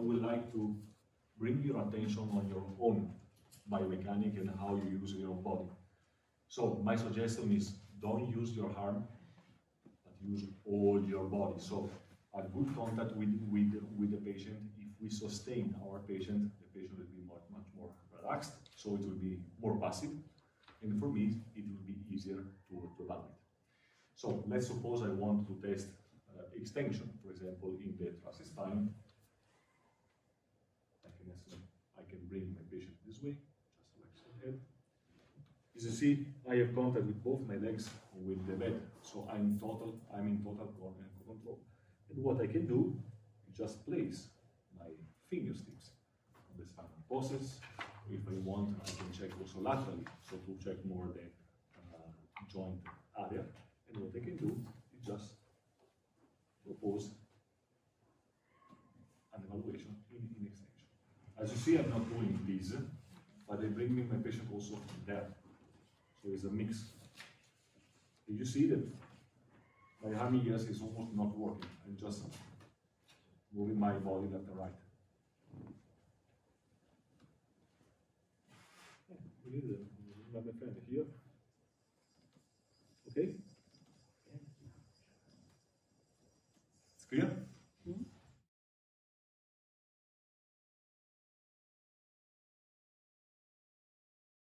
I would like to bring your attention on your own biomechanic and how you use your body. So my suggestion is don't use your arm, but use all your body. So a good contact with, with, with the patient, if we sustain our patient, the patient will be much, much more relaxed, so it will be more passive. And for me, it will be easier to, to evaluate. So let's suppose I want to test uh, extension, for example, in the thoracic spine. I can, assume, I can bring my patient this way, just like so head. As you see, I have contact with both my legs with the bed, so I'm total, I'm in total control. And what I can do is just place my fingertips on the spinal process. If I want, I can check also laterally, so to check more the uh, joint area. And what I can do is just propose an evaluation in, in extension. As you see, I'm not doing this, but they bring me my patient also there. So it's a mix. You see that my yes is almost not working. I'm just moving my body left and right. We need another friend here. Okay? It's clear?